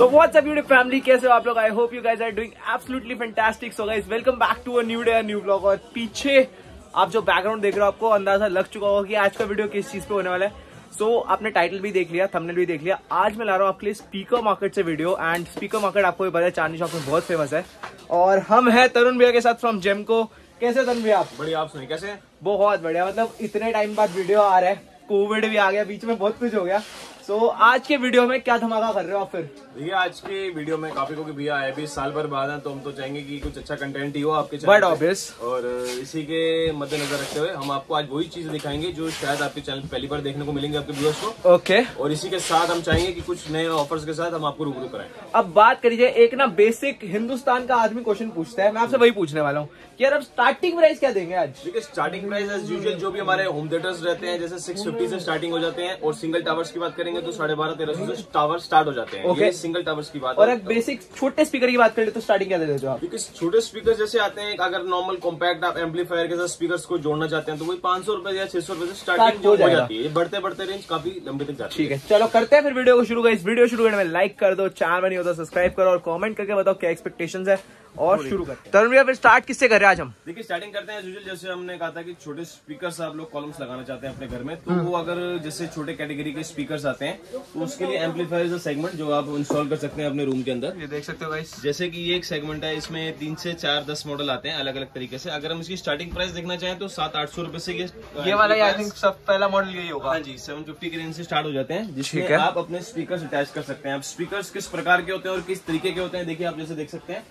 So what's up YouTube family कैसे हो आप लोग? I hope you guys are doing absolutely fantastic so guys welcome back to a new day new blog और पीछे आप जो बैकग्राउंड देख रहे हो आपको अंदाज़ा लग चुका होगा कि आज का वीडियो किस चीज़ पे होने वाला है। सो so, आपने टाइटल भी देख लिया थंबनेल भी देख लिया। आज मैं ला रहा हूँ आपके लिए स्पीकर मार्केट से वीडियो एंड स्पीकर मार्केट आपको भी पता है चांदी चौक में बहुत फ़ेमस है। और हम हैं तरुण भैया के साथ फ्रॉम जेमको कैसे तरुण भैया आप? बढ़िया आप सुनिए कैसे बहुत बढ़िया। मतलब इतने टाइम बाद वीडियो आ रहा है कोविड भी आ गया बीच में बहुत कुछ हो गया। सो so, आज के वीडियो में क्या धमाका कर रहे हो आप फिर? देखिए आज के वीडियो में काफ़ी को भैया आए भी साल भर बाद हैं तो हम तो चाहेंगे कि कुछ अच्छा कंटेंट ही हो आपके बट चैनल ऑब्वियस और इसी के मद्देनजर रखते हुए हम आपको आज वही चीज़ दिखाएँगे जो शायद आपके चैनल पहली बार देखने को मिलेंगे आपके व्यूअर्स को। ओके और इसी के साथ हम चाहेंगे की कुछ नए ऑफर्स के साथ हम आपको रूबरू कराएँ। अब बात करिए एक ना बेसिक हिंदुस्तान का आदमी क्वेश्चन पूछता है मैं आपसे वही पूछने वाला हूँ कि यार अब स्टार्टिंग प्राइस क्या देंगे आज? देखिए स्टार्टिंग प्राइस एज यूजुअल जो भी हमारे होम थिएटर्स रहते हैं जैसे सिक्स से स्टार्टिंग हो जाते हैं और सिंगल टावर्स की बात करेंगे तो साढ़े बारह तेरह सौ से टावर स्टार्ट हो जाते हैं। Okay. ये सिंगल टावर्स की बात और है। एक बेसिक छोटे स्पीकर की बात करें तो स्टार्टिंग क्या दे देते हो आप? क्योंकि छोटे स्पीकर जैसे आते हैं अगर नॉर्मल कॉम्पैक्ट आप एम्पलीफायर के साथ स्पीकर को जोड़ना चाहते हैं तो वही पाँच सौ रुपए या छह सौ रुपए से स्टार्टिंग हो हो जाती है। बढ़ते बढ़ते रेंज काफ़ी लंबे तक जाती ठीक है। चलो करते हैं फिर वीडियो को शुरू कर। इस वीडियो शुरू करने में लाइक कर दो चैनल में नहीं होता सब्सक्राइब करो और कमेंट करके बताओ क्या एक्सपेक्टेशंस है। और शुरू करते हैं। तरुण भैया फिर स्टार्ट किससे कर रहे हैं आज हम? देखिए स्टार्टिंग करते हैं यूजुअल जैसे हमने कहा था कि छोटे स्पीकर आप लोग कॉलम्स लगाना चाहते हैं अपने घर में तो वो अगर जैसे छोटे कैटेगरी के स्पीकर्स आते हैं तो उसके लिए एम्पलीफायर सेगमेंट जो आप इंस्टॉल कर सकते हैं अपने रूम के अंदर। ये देख सकते हो गाइस जैसे की ये एक सेगमेंट है इसमें तीन से चार दस मॉडल आते हैं अलग अलग तरीके से। अगर हम इसकी स्टार्टिंग प्राइस देखना चाहें तो सात आठ सौ रुपए से ये ये वाला आई थिंक सब पहला मॉडल यही होगा। हाँ जी 750 की रेंज से स्टार्ट हो जाते हैं जिसमें आप अपने स्पीकर अटैच कर सकते हैं। आप स्पीकर किस प्रकार के होते हैं और किस तरीके के होते हैं देखिए आप जैसे देख सकते हैं।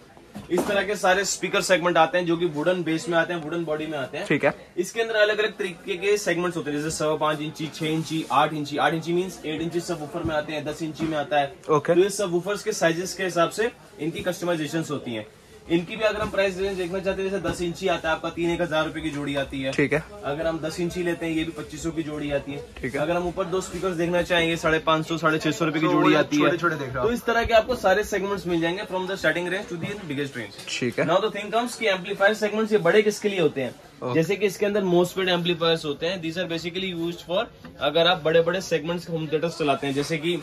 इस तरह के सारे स्पीकर सेगमेंट आते हैं जो कि वुडन बेस में आते हैं वुडन बॉडी में आते हैं। ठीक है। इसके अंदर अलग अलग तरीके के सेगमेंट्स होते हैं जैसे सवा पाँच इंची छह इंची आठ इंची। आठ इंची मीन एट इंची सब वूफर में आते हैं दस इंची में आता है। Okay. तो ये सब वूफर्स के साइजेस के हिसाब से इनकी कस्टमाइजेशन होती हैं। इनकी भी अगर हम प्राइस रेंज देखना चाहते हैं जैसे दस इंची आता है आपका तीन एक हज़ार रुपए की जोड़ी आती है। ठीक है। अगर हम 10 इंची लेते हैं ये भी पच्चीस की जोड़ी आती है। ठीक है। अगर हम ऊपर दो स्पीकर देखना चाहेंगे साढ़े पाँच सौ साढ़े छह सौ रुपए की तो जोड़ी आती है। छोटे-छोटे देख रहे हो। तो इस तरह के आपको सारे सेगमेंट्स मिल जाएँगे from the starting range to the biggest range ठीक है। नाउ द थिंग कम्स की एम्पलीफायर सेगमेंट्स ये बड़े किसके लिए होते हैं? Okay. जैसे कि इसके अंदर मोस्टपेड एम्पलीफायर्स होते हैं। These are basically use for अगर आप बड़े बड़े सेगमेंट्स होम थिएटर्स चलाते हैं जैसे कि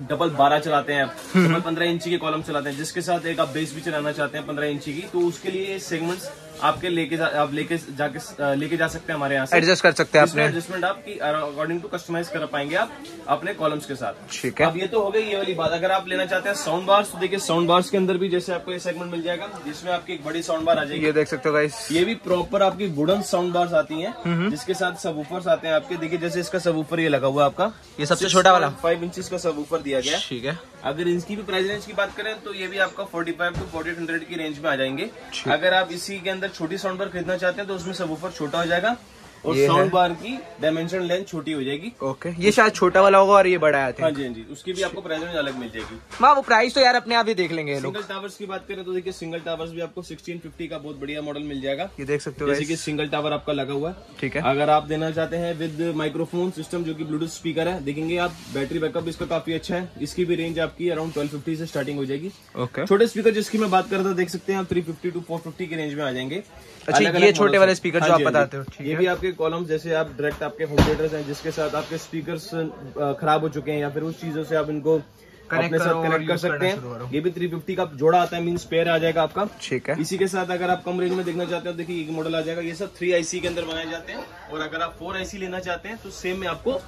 डबल बारह चलाते हैं डबल पंद्रह इंची के कॉलम चलाते हैं, जिसके साथ एक आप बेस भी चलाना चाहते हैं पंद्रह इंची की तो उसके लिए सेगमेंट्स आपके लेके जा, आप लेके जाके लेके जा सकते हैं हमारे यहाँ से। एडजस्ट कर सकते हैं एडजस्टमेंट आपकी अकॉर्डिंग टू कस्टमाइज कर पाएँगे आप अपने कॉलम्स के साथ। ठीक है। अब ये तो हो गई ये वाली बात। अगर आप लेना चाहते हैं साउंड बार्स तो देखिए साउंड बार्स के अंदर भी जैसे आपको ये सेगमेंट मिल जाएगा जिसमें आपकी एक बड़ी साउंड बार आ जाएगी। ये देख सकते हो गाइस ये भी प्रॉपर आपकी वुडन साउंड बार्स आती है जिसके साथ सब आते हैं आपके। देखिए जैसे इसका सब ये लगा हुआ है आपका। ये सबसे छोटा वाला। फाइव इंच का सब दिया गया। ठीक है। अगर इसकी भी प्राइस रेंज की बात करें तो ये भी आपका 45 टू 4800 की रेंज में आ जाएँगे। अगर आप इसी के अंदर छोटी साउंड बार खरीदना चाहते हैं तो उसमें सब छोटा हो जाएगा। और साउंड बार की डायमेंशन लेंथ छोटी हो जाएगी। ओके ये शायद छोटा वाला होगा और ये बड़ा है हाँ जी हाँ जी उसकी भी आपको प्राइस रेंज अलग मिल जाएगी। माँ वो प्राइस तो यार अपने आप ही देख लेंगे सिंगल टावर्स की बात करें तो देखिए सिंगल टावर्स भी आपको 1650 का बहुत बढ़िया मॉडल मिल जाएगा। ये देख सकते हो जैसे कि सिंगल टावर आपका लगा हुआ है। ठीक है। अगर आप देना चाहते हैं विद माइक्रोफोन सिस्टम जो कि ब्लूटूथ स्पीकर है देखेंगे आप बैटरी बैकअप इसका काफ़ी अच्छा है। इसकी भी रेंज आपकी अराउंड 1250 से स्टार्टिंग हो जाएगी। ओके छोटे स्पीकर जिसकी मैं बात कर रहा था देख सकते हैं आप 350 टू 450 की रेंज में आ जाएँगे। अच्छा, ये छोटे वाले हैं। speaker हाँ जो आप जी, हाँ जी। बताते हो, ये भी आपके कॉलम जैसे आप डायरेक्ट आपके होम थिएटर्स हैं जिसके साथ आपके स्पीकर्स खराब हो चुके हैं या फिर उस चीज़ों से आप इनको अपने साथ कनेक्ट कर सकते हैं। ये भी 350 का जोड़ा आता है पेयर आ जाएगा आपका। ठीक है। इसी के साथ अगर आप कम रेंज में देखना चाहते हो देखिए एक मॉडल आ जाएगा। ये सब थ्री आईसी के अंदर बनाए जाते हैं। और अगर आप फोर आईसी लेना चाहते हैं तो सेम में आपको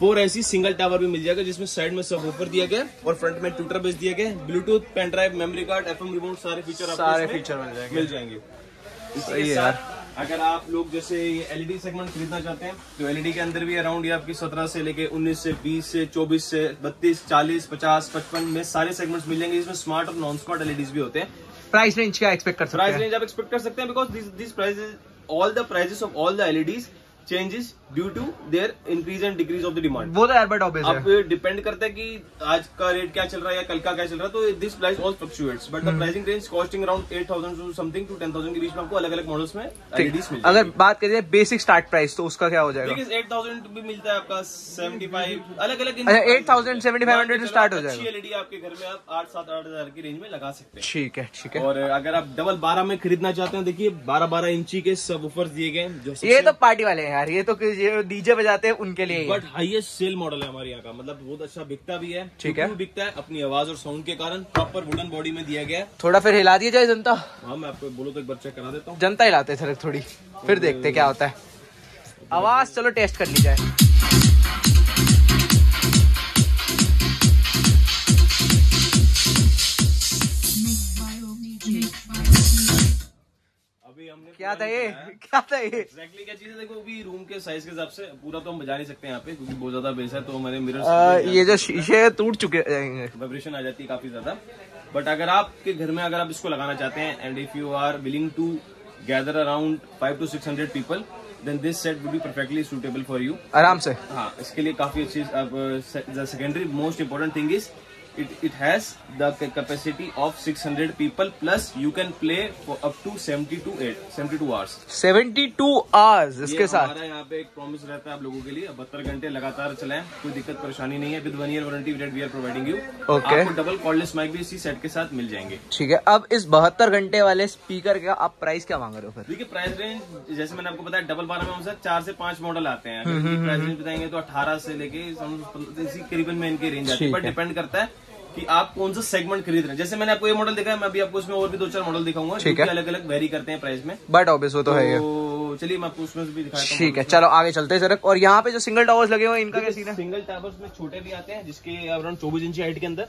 फोर आईसी सिंगल टावर भी मिल जाएगा जिसमें साइड में सब ऊपर दिया गया और फ्रंट में ट्विटर बेस दिया गया Bluetooth pen drive memory card FM remote सारे फीचर सारे फीचर मिल जाएँगे। मिल जाएँगे। है अगर आप लोग जैसे एलईडी सेगमेंट खरीदना चाहते हैं तो एलईडी के अंदर भी अराउंड ये आपकी 17 से लेके 19 से 20 से 24 से 32 40 50 55 में सारे सेगमेंट्स मिल जाएँगे इसमें स्मार्ट और नॉन स्मार्ट एलईडीज भी होते हैं। प्राइस रेंज क्या एक्सपेक्ट कर सकते हैं? प्राइस रेंज आप एक्सपेक्ट कर सकते हैं because this price all the prices of all the LEDs changes due to their increase and decrease of the demand वो तो यार बट ऑब्वियस अब डिपेंड करता है कि आज का रेट क्या चल रहा है या कल का क्या चल रहा है तो this price all fluctuates but the pricing range costing around eight thousand to something to ten thousand के बीच में आपको अलग अलग मॉडल्स में एलईडीज मिल अगर बात करिए बेसिक स्टार्ट प्राइस तो उसका क्या हो जाएगा? देखिए एट थाउज़ेंड भी मिलता है आपका सेवेंटी फाइव अलग अलग अच्छा, 8,000, 7,500 से start हो जाएगा। अच्छी एलईडी आपके घर में आप आठ सात आठ हज़ार की रेंज में लगा सकते हैं। ठीक है ठीक है। और अगर आप डबल बारह में खरीदना चाहते हैं देखिए बारह बारह इंची के सब दिए गए हैं जो ये तो पार्टी वाले हैं। यार ये तो ये डीजे बजाते हैं उनके लिए बट हाईएस्ट सेल मॉडल है हमारे यहाँ का। मतलब बहुत अच्छा बिकता भी है। ठीक है। बिकता है अपनी आवाज़ और साउंड के कारण। प्रॉपर वुडन बॉडी में दिया गया है। थोड़ा फिर हिला दिया जाए जनता। हाँ मैं आपको बोलो तो एक बार चेक करा देता हूँ। जनता हिलाते सड़क थोड़ी। फिर देखते क्या होता है। आवाज़ चलो टेस्ट कर ली जाए। क्या था ये? क्या था ये? एग्जैक्टली क्या चीज़ है? देखो अभी रूम के साइज़ के हिसाब से पूरा तो हम बजा नहीं सकते यहाँ पे क्योंकि बहुत ज़्यादा बेस है तो हमारे मिरर ये जो शीशे हैं, टूट चुके हैं। वाइब्रेशन आ जाती है काफ़ी ज़्यादा। बट अगर आपके घर में अगर आप इसको लगाना चाहते हैं and if you are willing to gather around five to six hundred people then this set would be perfectly suitable for you आराम से। हाँ इसके लिए काफ़ी अच्छी secondary most important thing is it it has the ca- capacity of 600 people plus you can play for up to 70 to 8 72 hours. 72 hours इसके साथ। हमारा यहाँ पे एक प्रॉमिस रहता है आप लोगों के लिए। बहत्तर घंटे लगातार चलाएँ कोई दिक्कत परेशानी नहीं है। With one year warranty we are providing you Okay. आपको डबल कॉर्डलेस माइक भी इसी सेट के साथ मिल जाएँगे। ठीक है अब इस बहत्तर घंटे वाले स्पीकर का आप प्राइस क्या मांग रहे हो फिर? देखिए प्राइस रेंज जैसे मैंने आपको बताया डबल बारह में हमसे चार से पाँच मॉडल आते हैं। प्राइस रेंज बताएँगे तो अठारह से लेके इसी करीबन में इनके रेंज आती है। बट डिपेंड करता है कि आप कौन सा सेगमेंट खरीद रहे हैं? जैसे मैंने आपको ये मॉडल दिखाया मैं अभी आपको उसमें और भी दो चार मॉडल दिखाऊँगा ठीक है। अलग अलग वेरी करते हैं प्राइस में। बट ऑब्वियस वो तो है ये तो चलिए मैं आपको उसमें भी दिखाता हूँ ठीक है चलो आगे चलते हैं सर। और यहाँ पे जो सिंगल टावर्स लगे हुए इनका क्या सीन है? सिंगल टावर्स में छोटे भी आते हैं जिसके अराउंड चौबीस इंची हाइट के अंदर।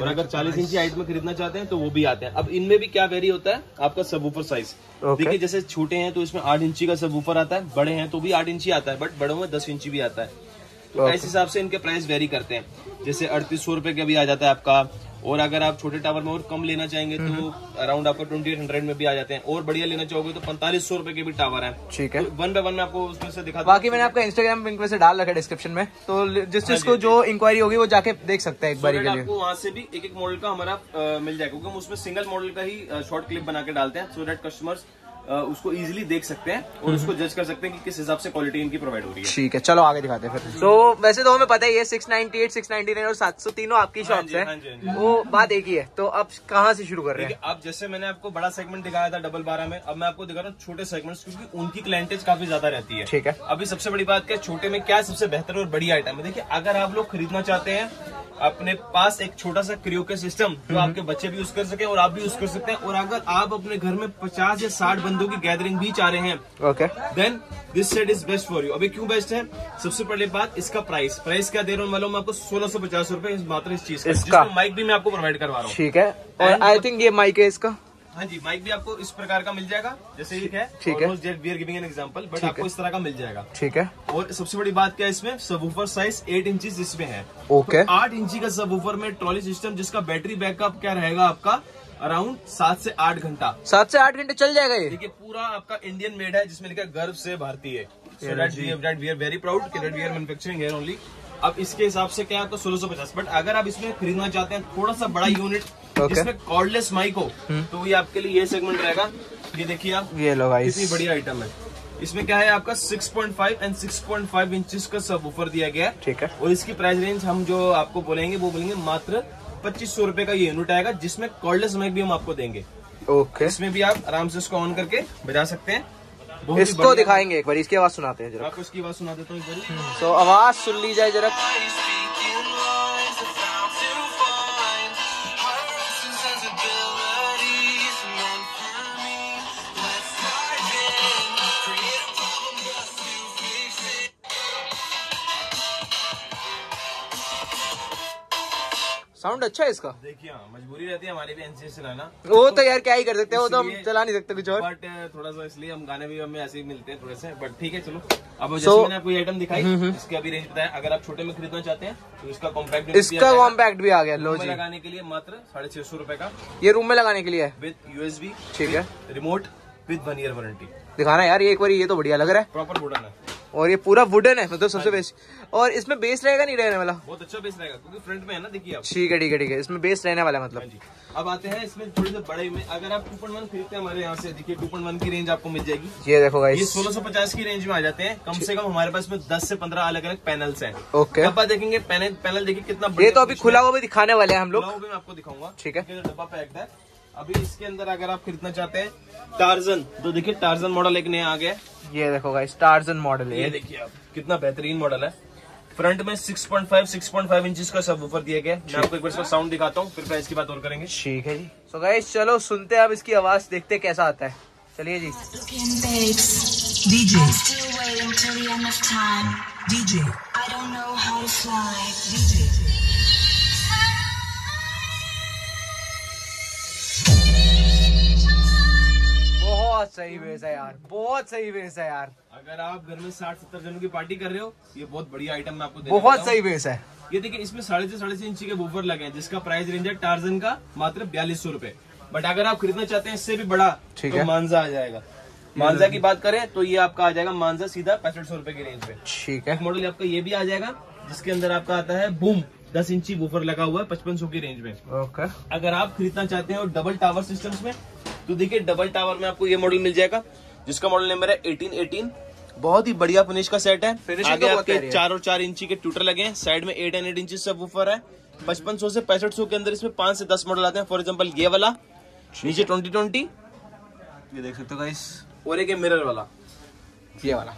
और अगर चालीस इंची हाइट में खरीदना चाहते हैं तो वो भी आते हैं। अब इनमें भी क्या वेरी होता है? आपका सबवूफर साइज़. देखिए जैसे छोटे हैं तो इसमें आठ इंची का सबवूफर आता है बड़े हैं तो भी आठ इंची आता है बट बड़ों में दस इंची भी आता है। तो. इस हिसाब से इनके प्राइस वेरी करते हैं। जैसे अड़तीस सौ रुपए का भी आ जाता है आपका और अगर आप छोटे टावर में और कम लेना चाहेंगे तो अराउंड आपको ट्वेंटी एट हंड्रेड में भी आ जाते हैं। और बढ़िया लेना चाहोगे तो पैंतालीस सौ रुपए के भी टावर है। ठीक है। वन बाय वन में आपको उसमें से दिखा बाकी मैंने आपका इंस्टाग्राम लिंक में से डाल रखा है डिस्क्रिप्शन में। तो जिस चीज़ को जो इंक्वायरी होगी वो जाके देख सकते हैं एक बारी के लिए। आपको वहाँ से भी एक एक मॉडल का हमारा मिल जाएगा क्योंकि हम उसमें सिंगल मॉडल का ही शॉर्ट क्लिप बना के डालते हैं। सो दैट कस्टमर्स उसको इजीली देख सकते हैं और उसको जज कर सकते हैं कि किस हिसाब से क्वालिटी इनकी प्रोवाइड हो रही है। ठीक है चलो आगे दिखाते हैं फिर। तो वैसे तो हमें पता ही है six ninety eight six ninety nine और सात सौ तीनों आपकी शॉप है। हाँ जी, हाँ जी। वो बात एक ही है तो अब कहाँ से शुरू कर रहे हैं? देखिए अब जैसे मैंने आपको बड़ा सेगमेंट दिखाया था डबल बारह में अब मैं आपको दिखा रहा हूँ छोटे सेगमेंट क्योंकि उनकी क्लाइंटेज काफ़ी ज़्यादा रहती है। ठीक है। अभी सबसे बड़ी बात क्या है, छोटे में क्या सबसे बेहतर और बड़ी आइटम है? देखिए अगर आप लोग खरीदना चाहते हैं अपने पास एक छोटा सा क्रियो के सिस्टम जो आपके बच्चे भी यूज़ कर सके और आप भी यूज़ कर सकते हैं। और अगर आप अपने घर में पचास या साठ बंदों की गैदरिंग भी चाह रहे हैं okay then this set is best for you अभी क्यों बेस्ट है? सबसे पहले बात इसका प्राइस प्राइस क्या दे रहा हूँ मालूम आपको? सोलह सौ पचास रूपए मात्र इस चीज़ का। माइक भी मैं आपको प्रोवाइड करवा रहा हूँ। ठीक है। और आई थिंक ये माइक है इसका। हाँ जी माइक भी आपको इस प्रकार का मिल जाएगा। जैसे ये है ठीक है। We are giving an example but आपको इस तरह का मिल जाएगा। ठीक है। और सबसे बड़ी बात क्या है इसमें? सबवूफर साइज़ 8 इंचेस इसमें है। ओके आठ इंची का सबवूफर में ट्रॉली सिस्टम जिसका बैटरी बैकअप क्या रहेगा आपका? अराउंड सात से आठ घंटा। सात से आठ घंटे चल जाएगा ये? देखिए पूरा आपका इंडियन मेड है जिसमें लिखा गर्व से भारतीय। वेरी प्राउड कि that we are manufacturing only अब इसके हिसाब से क्या है आपको सोलह सौ पचास। बट अगर आप इसमें खरीदना चाहते हैं थोड़ा सा बड़ा यूनिट Okay. जिसमें कॉर्डलेस माइक हो तो ये आपके लिए ये सेगमेंट रहेगा। ये देखिए आप ये लो गाइस कितनी बढ़िया आइटम है। इसमें क्या है आपका 6.5 एंड 6.5 इंचेस का सब ऊपर दिया गया है। ठीक है। और इसकी प्राइस रेंज हम जो आपको बोलेंगे वो बोलेंगे मात्र पच्चीस सौ रुपए का ये यूनिट आएगा जिसमें कॉर्डलेस माइक भी हम आपको देंगे। ओके इसमें भी आप आराम से इसको ऑन करके बजा सकते हैं। इसको दिखाएँगे एक बार इसकी आवाज़ सुनाते हैं जरा। आपको इसकी बात सुना देता हूँ एक बारी। तो आवाज़ सुन ली जाए जरा। साउंड अच्छा है इसका? देखिए हाँ मजबूरी रहती है हमारी भी एनसीएस चलाना। वो तो यार क्या ही कर सकते हैं वो तो हम चला नहीं सकते कुछ और। बट थोड़ा सा इसलिए हम गाने भी हमें ऐसे ही मिलते हैं थोड़े से बट ठीक है चलो। अब जैसे So- हम्म, मैंने आपको ये आइटम दिखाई इसके अभी रेंज बताया अगर आप छोटे में खरीदना चाहते हैं तो इसका कॉम्पैक्ट इसका कॉम्पैक्ट भी आ गया लो जी। लगाने के लिए मात्र साढ़े छह सौ रुपए का। ये रूम में लगाने के लिए है? विद यूएसबी ठीक है। Remote with one year warranty दिखाना यार ये एक बार ये तो बढ़िया लग रहा है। प्रॉपर वुडन है। और ये पूरा वुडन है मतलब सबसे बेस्ट और इसमें बेस रहेगा नहीं रहने वाला? बहुत अच्छा बेस रहेगा क्योंकि फ्रंट में है ना देखिए आप। ठीक है ठीक है ठीक है। इसमें बेस रहने वाला है हाँ मतलब जी। अब आते हैं इसमें थोड़े से बड़े में। अगर आप टू पॉइंट वन खरीदते हैं हमारे यहाँ से देखिए टू पॉइंट वन की रेंज आपको मिल जाएगी। ये देखो ये गाइस 1650 की रेंज में आ जाते हैं। कम से कम हमारे पास में 10 से 15 अलग अलग पैनल्स हैं। ओके। डब्बा देखेंगे पैनल पैनल देखिए कितना ये तो अभी खुला हुआ भी दिखाने वाले हैं हम लोग। आपको दिखाऊँगा। ठीक है। डब्बा पैक्ड है। अभी इसके अंदर अगर आप खरीदना चाहते हैं टार्जन तो देखिए टार्जन मॉडल एक नया आ गया ये देखो गाइस टार्जन मॉडल ये देखिए आप कितना बेहतरीन मॉडल है। फ्रंट में 6.5 6.5 इंचेस का सब ऊपर दिया गया मैं आपको एक बार इसका साउंड दिखाता हूँ फिर प्राइस की बात और करेंगे। ठीक है जी। सो गाइस चलो सुनते हैं अब इसकी आवाज़ देखते हैं कैसा आता है। चलिए जी। Babes, बहुत सही बेस है यार बहुत सही बेस है यार। अगर आप घर में 60 70 जनों की पार्टी कर रहे हो ये बहुत बढ़िया आइटम मैं आपको बहुत सही बेस है। ये देखिए इसमें साढ़े छह साढ़े छह इंची के बूफर लगे हैं जिसका प्राइस रेंज है टार्जन का मात्र बयालीस सौ रूपए। बट अगर आप खरीदना चाहते हैं इससे भी बड़ा ठीक तो है। मानजा आ जाएगा। मानजा की बात करें तो ये आपका आ जाएगा मानजा सीधा पैंसठ सौ रुपये की रेंज पे। ठीक है। मॉडल आपका ये भी आ जाएगा जिसके अंदर आपका आता है बूम दस इंची बूफर लगा हुआ है पचपन सौ की रेंज में। ओके अगर आप खरीदना चाहते हैं और डबल टावर सिस्टम्स में तो देखिए डबल टावर में आपको ये मॉडल मिल जाएगा जिसका मॉडल नंबर है एटीन एटीन बहुत ही बढ़िया फिनिश का सेट है। आगे तो आपके चार और चार इंची के ट्यूटर लगे हैं। साइड में एट एंड एट इंची सब ऊपर है। पचपन सौ से पैंसठ सौ के अंदर इसमें पाँच से दस मॉडल आते हैं। फॉर एग्ज़ाम्पल ये वाला नीचे ट्वेंटी ट्वेंटी ये देख सकते हो गाइस और एक मिरर वाला। ये वाला।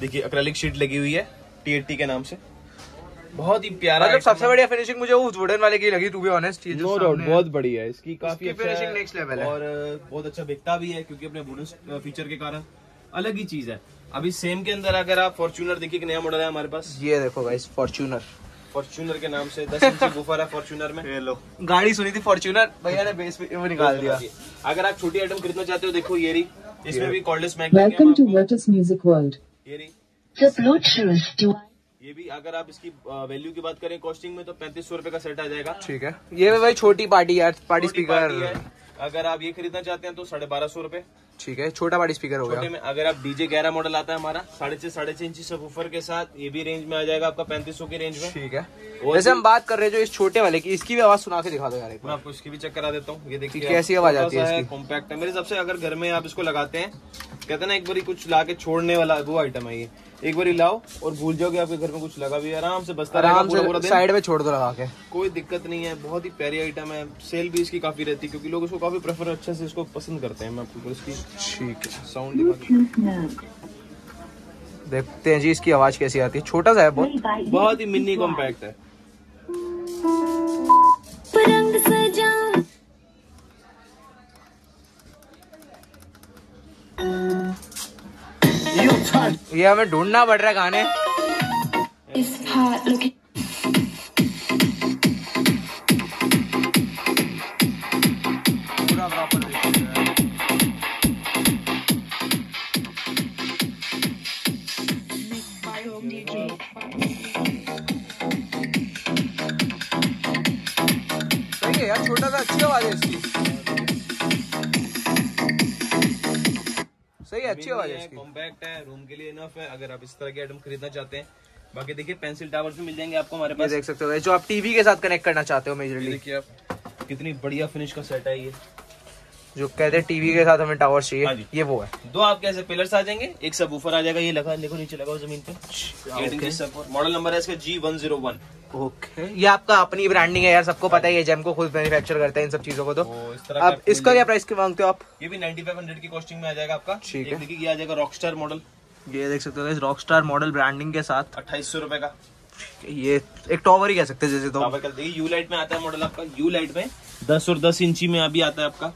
देखिए अक्रेलिक शीट लगी हुई है टी के नाम से। बहुत ही प्यारा मतलब सबसे बढ़िया फिनिशिंग मुझे उस वुडन वाले की लगी टू बी ऑनेस्ट ये जो नो डाउट सामने है। बहुत बढ़िया है। इसकी काफ़ी इसकी अच्छा finishing है है। और बहुत अच्छा बिकता भी है क्योंकि अपने वुडन फीचर के कारण। अलग ही चीज़ है। अभी सेम के अंदर अगर आप फॉर्च्यूनर देखिए नया मॉडल है हमारे पास। ये देखो गाइस फॉर्च्यूनर फॉर्च्यूनर के नाम से दस इंची बुफर है फॉर्च्यूनर में। ये लो। गाड़ी सुनी थी फॉर्च्यूनर भैया ने बेस पे वो निकाल दिया। अगर आप छोटी आइटम खरीदना चाहते हो देखो ये रही। इसमें भी कॉर्डलेस मैग Welcome to Lotus Music World. ये रही। Bluetooth device. ये भी अगर आप इसकी वैल्यू की बात करें कॉस्टिंग में तो पैंतीस सौ रुपए का सेट आ जाएगा। ठीक है। ये भी भाई छोटी पार्टी यार पार्टी है। स्पीकर अगर आप ये खरीदना चाहते हैं तो साढ़े बारह सौ रुपए। ठीक है छोटा पार्टी स्पीकर हो छोटे गया में अगर आप डीजे ग्यारह मॉडल आता है हमारा साढ़े छह साढ़े छह इंची सब ऊपर के साथ ये भी रेंज में आ जाएगा आपका पैंतीस सौ की रेंज में। ठीक है। वैसे हम बात कर रहे हैं जो इस छोटे वाले की इसकी भी आवाज़ सुना के दिखा दो यार मैं आपको इसकी भी चेक करा देता हूँ। ये देखिए कैसी आवाज़ आती है कॉम्पैक्ट है मेरे हिसाब से अगर घर में आप इसको लगाते हैं कहते हैं ना एक बार कुछ ला के छोड़ने वाला वो आइटम है ये। एक बार लाओ और भूल जाओगे आपके घर में कुछ लगा भी आराम से बसता आराम पूरा पूरा से साइड में छोड़ दो लगा के। कोई दिक्कत नहीं है बहुत ही प्यारी आइटम है। सेल भी इसकी काफ़ी रहती है क्योंकि लोग इसको काफ़ी प्रेफर अच्छे से इसको पसंद करते हैं। मैं आपको इसकी ठीक है। साउंड देखते हैं जी इसकी आवाज़ कैसी आती है। छोटा सा है बहुत। बहुत ही मिनी कॉम्पैक्ट है। ये हमें ढूंढना पड़ रहा है गाने। यार छोटा सा अच्छी आवाज़ है इसकी। सही है अच्छी आवाज़ है कॉम्पैक्ट है रूम के लिए इनफ है। अगर आप इस तरह के आइटम खरीदना चाहते हैं बाकी देखिए पेंसिल टावर भी मिल जाएँगे आपको हमारे पास। देख सकते हो जो आप टीवी के साथ कनेक्ट करना चाहते हो मेजरली देखिए आप कितनी बढ़िया फिनिश का सेट है ये। जो कहते हैं टीवी के साथ हमें टावर हाँ चाहिए ये वो है। दो आपके ऐसे पिलर्स आ जाएँगे एक सब ऊपर आ जाएगा ये लगा देखो नीचे लगा हुआ ज़मीन पे। मॉडल नंबर है इसका G one zero one okay ये आपका अपनी ब्रांडिंग है यार सबको पता ही है जेम को खुद मैन्युफैक्चर करते हैं इन सब चीज़ों को तो। का अब इसका क्या प्राइस मांगते हो आप? ये भी 9500 की कॉस्टिंग में आ जाएगा आपका। ठीक है। ये आ जाएगा रॉकस्टार मॉडल ये देख सकते हो रॉक स्टार मॉडल ब्रांडिंग के साथ। अट्ठाईस सौ रुपए का। ये एक टॉवर ही कह सकते हैं जैसे तो। का देखिए यू लाइट में आता है मॉडल आपका। यू लाइट में दस और दस इंची में अभी आता है आपका।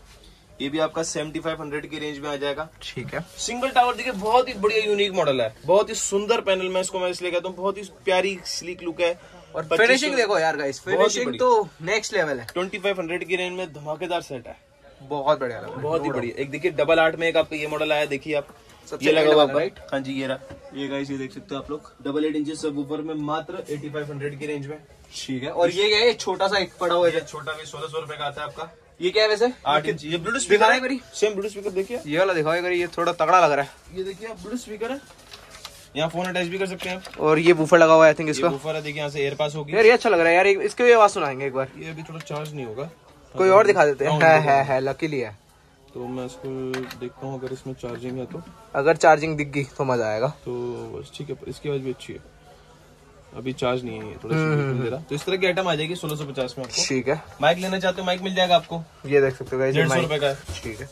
ये भी आपका 7500 की रेंज में आ जाएगा। ठीक है। सिंगल टावर देखिए बहुत ही बढ़िया यूनिक मॉडल है। बहुत ही सुंदर पैनल में इसको मैं इसलिए कहता हूँ बहुत ही प्यारी स्लीक लुक है। और 2500 फिनिशिंग देखो यार गाइस फिनिशिंग तो नेक्स्ट लेवल है। 2500 की रेंज में धमाकेदार सेट है। बहुत बढ़िया लग। बहुत ही बढ़िया। एक देखिए डबल आठ में एक आपका ये मॉडल आया देखिए आप। ये लगा हुआ right? हाँ जी ये रहा। ये गाइस ये देख सकते हो आप लोग। डबल एट इंच सब ऊपर में मात्र 8500 की रेंज में। ठीक है। और ये क्या है छोटा सा एक पड़ा हुआ है। छोटा भी सोलह सौ रुपए का आता है आपका। ये क्या है वैसे? आठ इंच ये ब्लूटूथ स्पीकर है सेम ब्लूटूथ स्पीकर देखिए। ये वाला दिखाओ अगर ये थोड़ा तगड़ा लग रहा है। ये देखिए आप ब्लूटूथ स्पीकर है। यहाँ फ़ोन अटैच भी कर सकते हैं आप। और ये बूफर लगा हुआ है आई थिंक इसका। बूफर है देखिए यहाँ से एयर पास होगी। यार ये अच्छा लग रहा है यार इसकी भी आवाज़ सुनाएँगे एक बार। ये अभी थोड़ा चार्ज नहीं होगा। कोई और दिखा देते हैं। हाँ, है है लकीली है। तो मैं इसको देखता हूँ अगर इसमें चार्जिंग है तो। अगर चार्जिंग दिख गई तो मज़ा आएगा। तो बस ठीक है इसकी आवाज़ भी अच्छी है। अभी चार्ज नहीं है ये थोड़ा सा तो इस तरह की आइटम आ जाएगी सोलह सौ पचास में आपको। ठीक है। माइक लेना चाहते हो माइक मिल जाएगा आपको। ये देख सकते हो डेढ़ सौ रुपए का ठीक है।